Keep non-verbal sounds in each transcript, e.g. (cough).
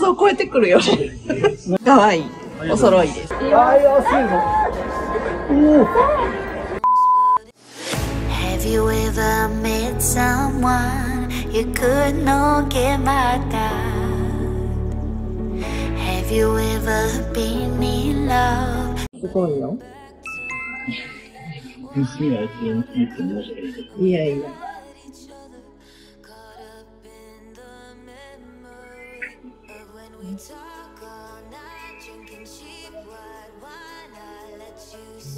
像を超えてくるよ。かわいい。お揃いです。Have you ever met someone you could not get my doubt? Have you ever been in love? すごいよ。いて申し訳ないけど。いや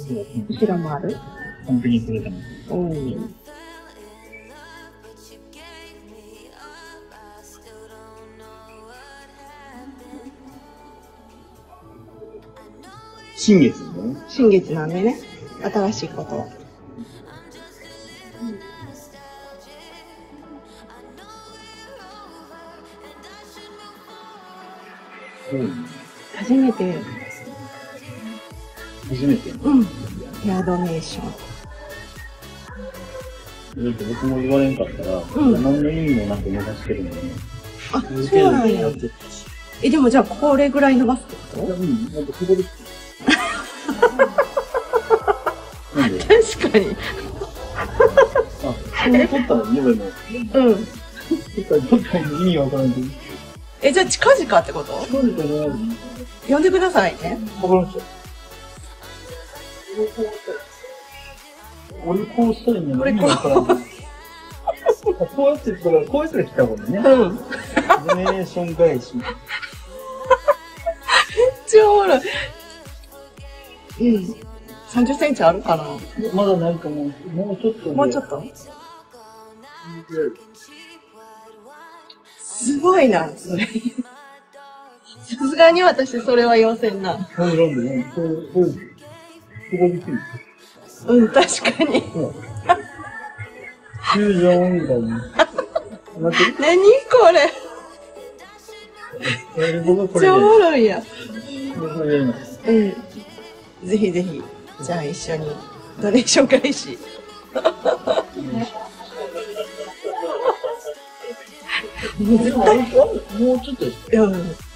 いや。後ろもある？コンビニにくれたの。うん。新月。新月なんでね、新しいことを。初めて、初めて。うん。ヘアドネーション。僕も言われんかったら、うん何の意味もなく伸ばしてるのに。あ、そうなんや。え、でもじゃあこれぐらい伸ばすってこうん、なんか (laughs) 確かに。あ、それ取ったらね、俺も。うん。取ったら意味わからんけど。え、じゃあ近々ってこと？そうですよね。呼んでくださいね。わかりました。俺こうしたいね。俺こうこうやって、こうやって来たもんね。うん。めっジェネレーション返し。ちゃおもろい。うん。30センチあるかな？まだないと思う。もうちょっとで。もうちょっと？すごいな、それ。さすがに私それは要せんな。う、ん、確かに。フュージョンみたいに。待って、何これめっちゃお、もろいや。うん。ぜひぜひ。じゃあ一緒にドネーション返し。絶対、もうちょっとです。いや、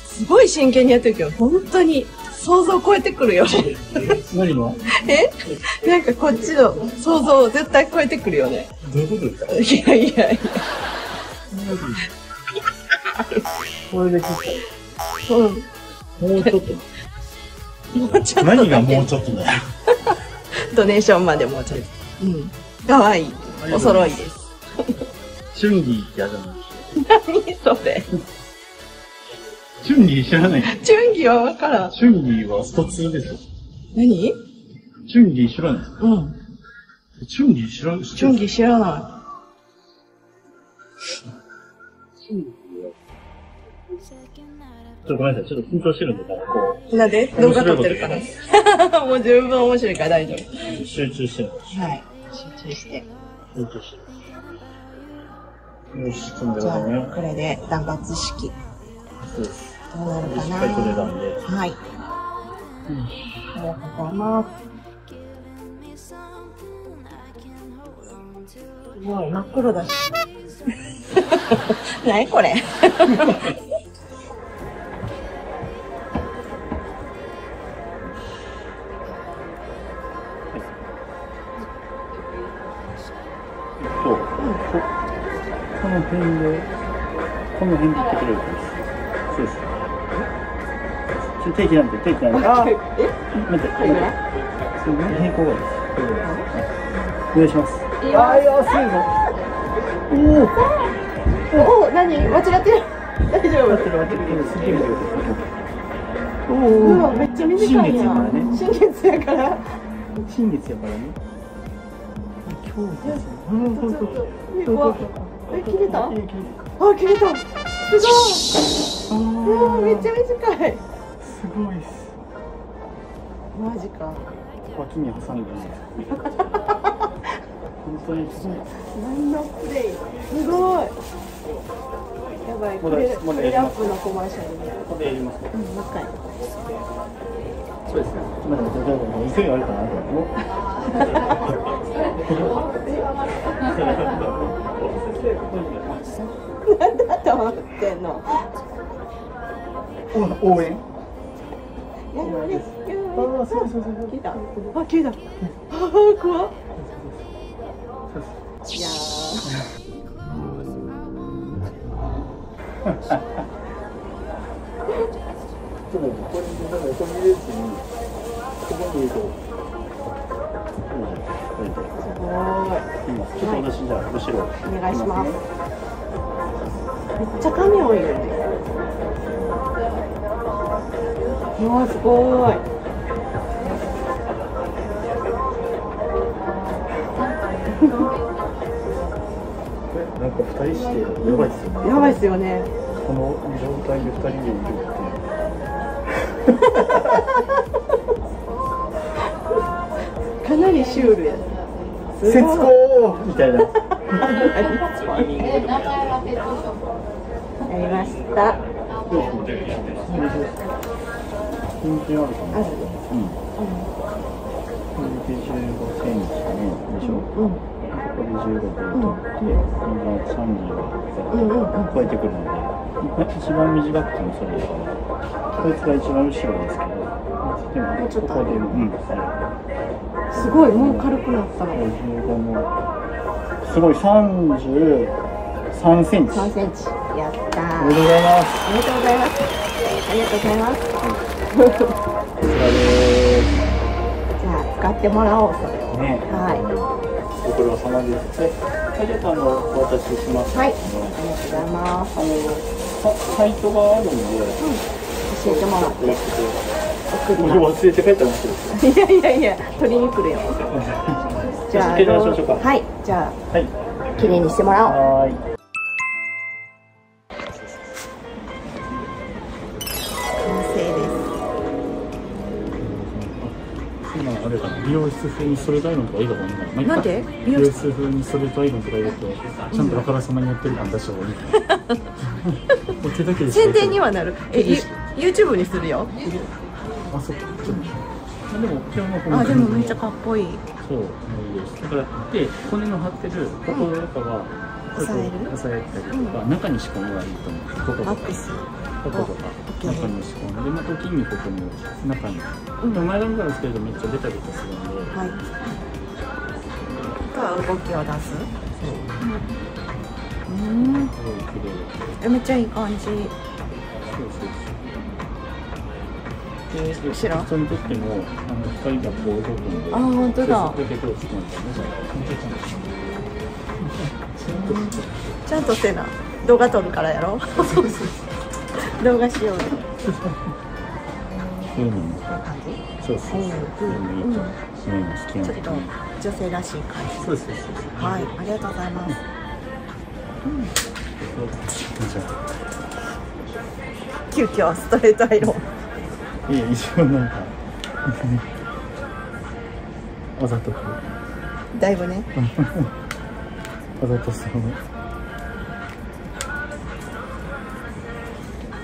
すごい真剣にやってるけど、本当に想像を超えてくるよ。何が？え？なんかこっちの想像を絶対超えてくるよね。どういうことですか？いやいやいや。これで切っうん。た。もうちょっと。もうちょっと。何がもうちょっとだよ。ドネーションまでもうちょっと。うん。かわいい。お揃いです。チュンギーってやるの？何それ？チュンギー知らない。チュンギはわからん。チュンギーはスト2ですよ。何？チュンギー知らないですかうん。チュンギー知らないチュンギ知らなちょっとごめんなさい。ちょっと緊張してるんで、なんかこい。なんで？動画撮ってるから。(laughs) もう十分面白いから大丈夫。う、集中してる。はい。集中して。集中してる。よし、じゃあ、。これで断髪式。どうなるかな？しっかり取れたんで。はい。ありがとうございます。すごい、真っ黒だし。(laughs) (laughs) 何これ？辺で、この辺で行ってくれるかです。そうです。ちょ、手切らんと、手切らんと。あえ待って、これねそう平行がいいです。お願いします。いいよああ、安いぞ。おお。おお、何間違ってる。大丈夫待ってる待ってる。すげえ見てください。お、お。めっちゃ短いやん。新月やからね新月やから。新月やからね。今日ですよ。え、切れた？あ、切れた。すごい。うわ、めっちゃ短い。すごいです。マジか。脇に挟んでね。(laughs) 本当にすごい。何のプレイすごい。やばい、これ、これラップのコマーシャルね。ここでやりますね。うん、もう一回。そうですね。まだ、だから、もう急ぎあるかなと思って。なんだと思ってんの？お応援？やばいやあそうそうそう聞いた。あ聞いたあ怖っ。いやちょっとここにだからここに入れずにここに入れると。すごい。今ちょっと私じゃあ後ろ。お願いしますめっちゃ紙を入れるうわすごい。なんか二人してやばいっすよね。やばいっすよねこの状態で二人でいるって。(laughs) かなりシュールや。す節子みたいな (laughs) あるうん。115センチねでしょうん。ここで15分取って、今30うん。うん。うん。超えてくるので、一番短くてもそれだから、こいつが一番後ろですけど、でもちょっとここで、うん、すごいもう軽くなったの、すごい33センチ。3センチやったーおめでとうございます。ありがとうございますありがとうございますこちらでじゃあ使ってもらおうそれ。ね、はご苦労様です。で、はい、じゃあ、あの、お渡しします。いはいありがとうございますあの、ササイトがあるんで、教えてもらって俺ま忘れて帰ったんですけど。すいやいやいや取りに来るよ (laughs) じゃあ。はいじゃはい。あ綺麗にしてもらおうはーい。美容室風にストレートアイロンとかいいかもね。なんで？美容室風にストレートアイロンとか入れて、ちゃんとあからさまにやってる感出した方がい (laughs) い手だけで宣伝にはなる？えゆ YouTube にするよ？あ、そっか。ちょっとあでも今日のこのあでもめっちゃかっこいい。そう、いいです。だからで骨の張ってるこことかはちょっと押さえる？押さえたりとか、中に仕込むのがいいと思う。こことか。マックスこことか中に仕込ん。でまた筋肉この中に、うん。でも前髪からつけるとめっちゃベタベタするん。で、はいが動きを出すそううん。うん。すごい綺麗めっちゃいい感じそうそうそうで後ろ人にとってもあの光がこう動くん。であ本当だそこでこうつくん。だねちゃん。とせな動画撮るからやろ動画しようそう (laughs) いうのも感じそうそう。そううんそういうのいいとちょっと女性らしい感じ。そうそうですはいありがとうございます。じゃ急遽ストレートアイロン。あいや一応なんか。(laughs) わざとだいぶね。(laughs) わざとそう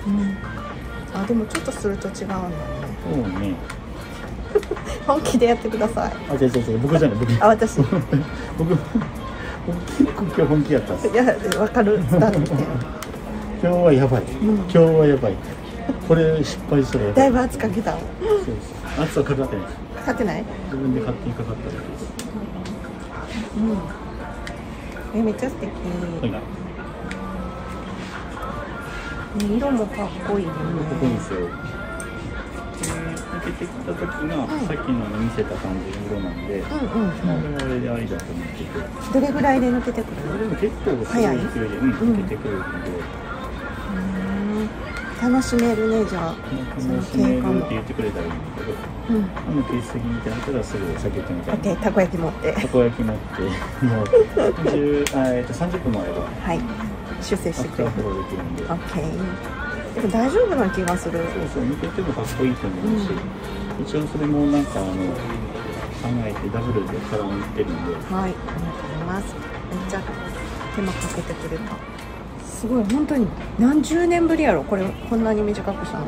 うん。あでもちょっとすると違うんだね。そうね。(laughs) 本気でやってください。あ違う違う違う。僕じゃない僕。あ私。い (laughs) 僕僕結構今日本気やったんですやわかる伝わって今日はやばい、ん今日はやばいこれ失敗したらだいぶ圧かけた圧はかかってないかかってない自分で勝手にかかっただけですうんえめっちゃ素敵、はいなね色もかっこいいよねここにですよ。で出てきた時が、はいさっきの見せた感じの色なんで、うんうんまあこれでありだと思ってて。どれぐらいで抜けてくるの？でも結構すごい早い勢いで、うんうん。出てくるんで、うん。楽しめるねじゃあ。楽しめるって言ってくれたらいいんだけど。うん。あの食いすぎみたいなったらすぐお酒みたいなオッケーたこ焼き持って。たこ焼き持って。もう10あ、えっと30分もあれば。はい修正してくれる。オッケー。でも大丈夫な気がする。そうそう見ててもかっこいいと思うし、一応それもなんかあの考えてダブルで絡んでるんで。はいありがとうございます。めっちゃ手間かけてくれた。すごい本当に何十年ぶりやろ。これこんなに短くしたの。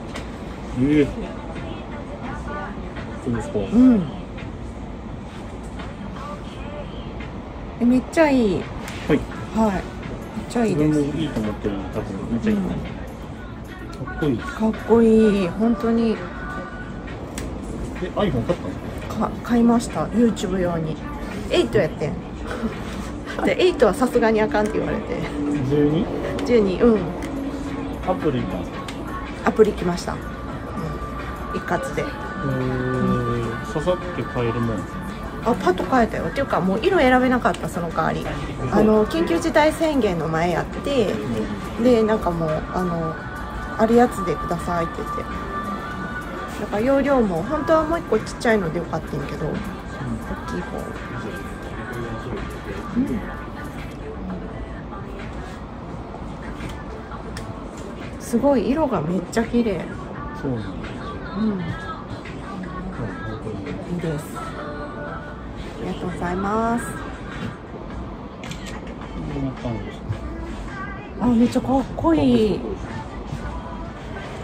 ええ。そうですか。うん。えめっちゃいい。はい。はいちゃいい自分ですもいいと思ってる。の多分めっちゃいいう、かっこいい。かっこいい。本当に。え iPhone 買ったんですかか買いました。YouTube 用に。8やってん。で8はさすがにあかんって言われて。12? 12うん。アプリかアプリ来ました、うん、一括で。へーささって買えるもんあパッと変えたよ。っていうかもう色選べなかったその代わり。あの緊急事態宣言の前やってでなんかもうあのあるやつでくださいって言って。だから容量も本当はもう一個ちっちゃいのでよかったんやけど大きい方。うん。すごい色がめっちゃ綺麗。そうなんだうん。いいです。ありがとうございます。あめっちゃかっこいい。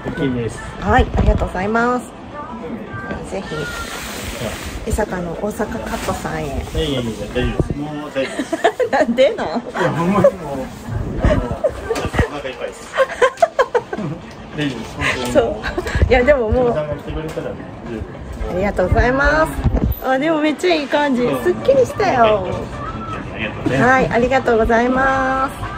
OK です。はいありがとうございます。ぜひ江坂の大阪カットさんへ。いやいやいや大丈夫です。もう大丈夫です。(laughs) なんでなんいやほんまにもうお腹いっぱいです。大丈夫です。本当にそう。いやでももう。ありがとうございますあでもめっちゃいい感じ。すっきりしたよ。はいありがとうございます